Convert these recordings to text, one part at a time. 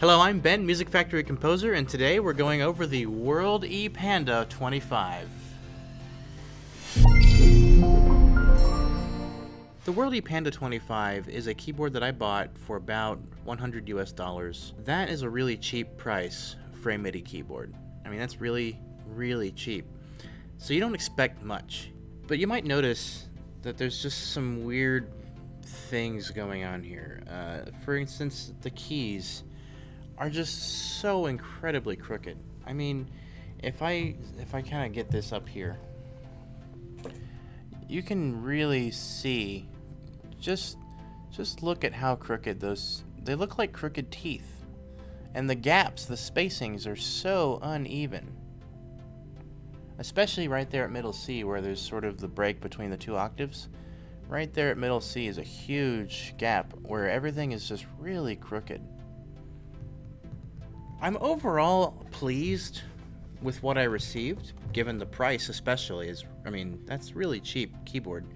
Hello, I'm Ben, Music Factory composer, and today we're going over the World E Panda 25. The World E Panda 25 is a keyboard that I bought for about 100 US dollars. That is a really cheap price for a MIDI keyboard. I mean, that's really, really cheap. So you don't expect much. But you might notice that there's just some weird things going on here. Uh, for instance, the keys are just so incredibly crooked. I mean, if I if I kind of get this up here, you can really see just just look at how crooked those they look like crooked teeth. And the gaps, the spacings are so uneven. Especially right there at middle C where there's sort of the break between the two octaves. Right there at middle C is a huge gap where everything is just really crooked. I'm overall pleased with what I received, given the price especially is I mean, that's really cheap keyboard.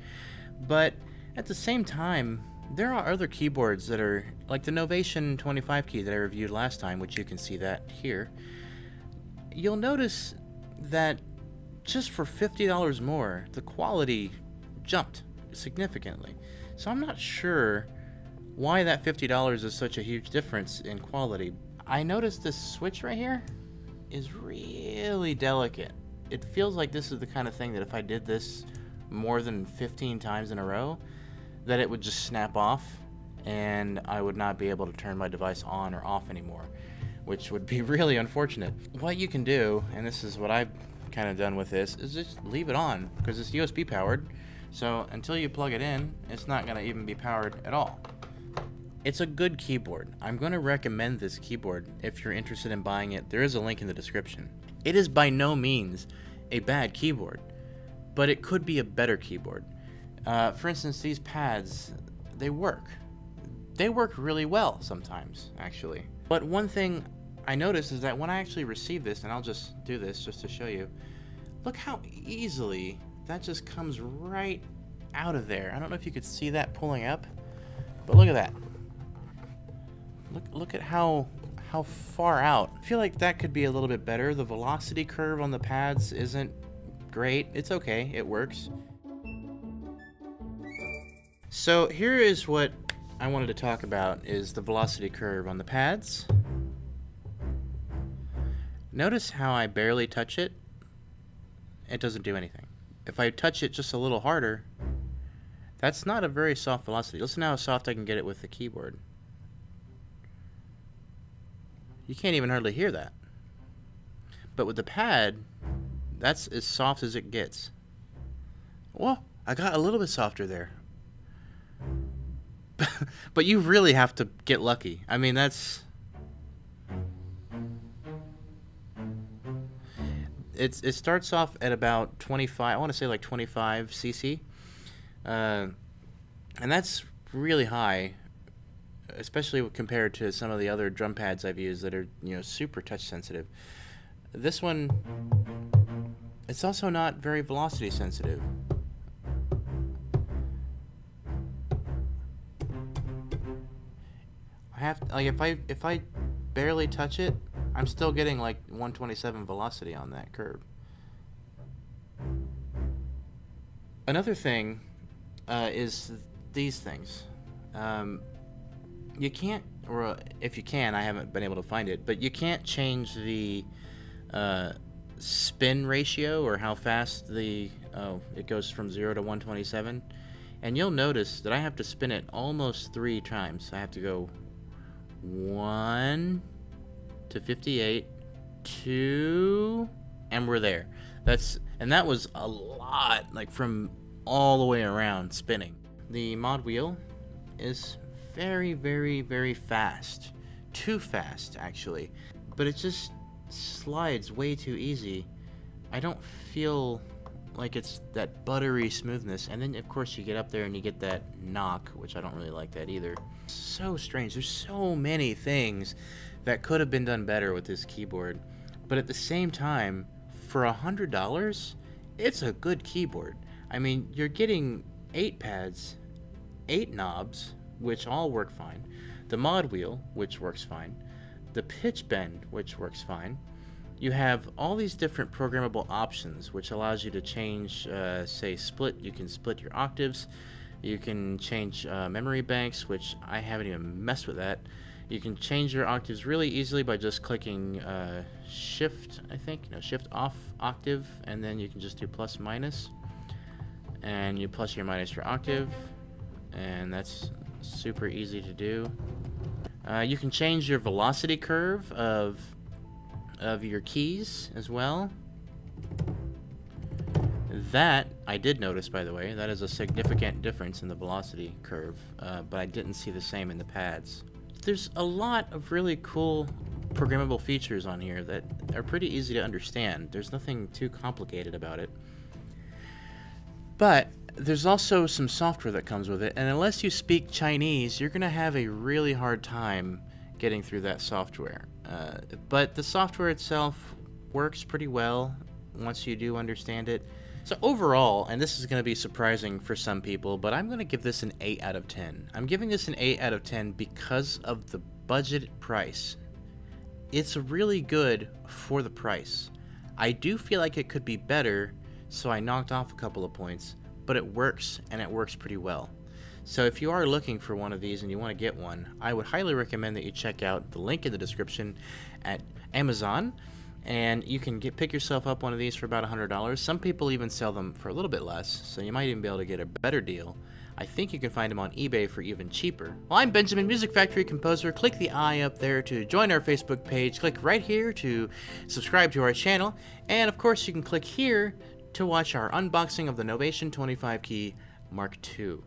But at the same time, there are other keyboards that are like the Novation 25 key that I reviewed last time, which you can see that here. You'll notice that just for $50 more, the quality jumped significantly. So I'm not sure why that $50 is such a huge difference in quality. I noticed this switch right here is really delicate. It feels like this is the kind of thing that if I did this more than 15 times in a row, that it would just snap off and I would not be able to turn my device on or off anymore, which would be really unfortunate. What you can do, and this is what I've kind of done with this, is just leave it on because it's USB powered. So until you plug it in, it's not going to even be powered at all. It's a good keyboard. I'm going to recommend this keyboard if you're interested in buying it. There is a link in the description. It is by no means a bad keyboard, but it could be a better keyboard. Uh, for instance, these pads, they work. They work really well sometimes, actually. But one thing I noticed is that when I actually receive this, and I'll just do this just to show you, look how easily that just comes right out of there. I don't know if you could see that pulling up, but look at that. Look, look at how how far out. I feel like that could be a little bit better. The velocity curve on the pads isn't great. It's okay. It works. So here is what I wanted to talk about is the velocity curve on the pads. Notice how I barely touch it. It doesn't do anything. If I touch it just a little harder, that's not a very soft velocity. Listen how soft I can get it with the keyboard. You can't even hardly hear that. But with the pad, that's as soft as it gets. Well, I got a little bit softer there. but you really have to get lucky. I mean, that's it's it starts off at about 25. I want to say like 25 cc, uh, and that's really high, especially compared to some of the other drum pads I've used that are you know super touch sensitive. This one, it's also not very velocity sensitive. I have like if I if I barely touch it, I'm still getting like 127 velocity on that curve. Another thing uh, is these things. Um, you can't, or if you can, I haven't been able to find it, but you can't change the uh, spin ratio or how fast the oh it goes from 0 to 127 and you'll notice that I have to spin it almost three times I have to go 1 to 58, 2, and we're there. That's and that was a lot, like from all the way around spinning. The mod wheel is very, very, very fast. Too fast, actually. But it just slides way too easy. I don't feel like it's that buttery smoothness. And then, of course, you get up there and you get that knock, which I don't really like that either. So strange. There's so many things that could have been done better with this keyboard. But at the same time, for a $100, it's a good keyboard. I mean, you're getting eight pads, eight knobs, which all work fine, the mod wheel, which works fine, the pitch bend, which works fine. You have all these different programmable options, which allows you to change, uh, say, split. You can split your octaves. You can change uh, memory banks, which I haven't even messed with that. You can change your octaves really easily by just clicking uh, Shift, I think, no, Shift off octave, and then you can just do plus minus, and you plus your minus your octave, and that's super easy to do. Uh, you can change your velocity curve of of your keys as well. That, I did notice, by the way, that is a significant difference in the velocity curve, uh, but I didn't see the same in the pads. There's a lot of really cool programmable features on here that are pretty easy to understand. There's nothing too complicated about it. But there's also some software that comes with it, and unless you speak Chinese, you're going to have a really hard time getting through that software. Uh, but the software itself works pretty well once you do understand it. So overall, and this is going to be surprising for some people, but I'm going to give this an 8 out of 10. I'm giving this an 8 out of 10 because of the budget price. It's really good for the price. I do feel like it could be better, so I knocked off a couple of points, but it works, and it works pretty well. So if you are looking for one of these and you want to get one, I would highly recommend that you check out the link in the description at Amazon and you can get pick yourself up one of these for about $100. Some people even sell them for a little bit less, so you might even be able to get a better deal. I think you can find them on eBay for even cheaper. Well, I'm Benjamin, Music Factory composer. Click the I up there to join our Facebook page. Click right here to subscribe to our channel. And of course, you can click here to watch our unboxing of the Novation 25 Key Mark II.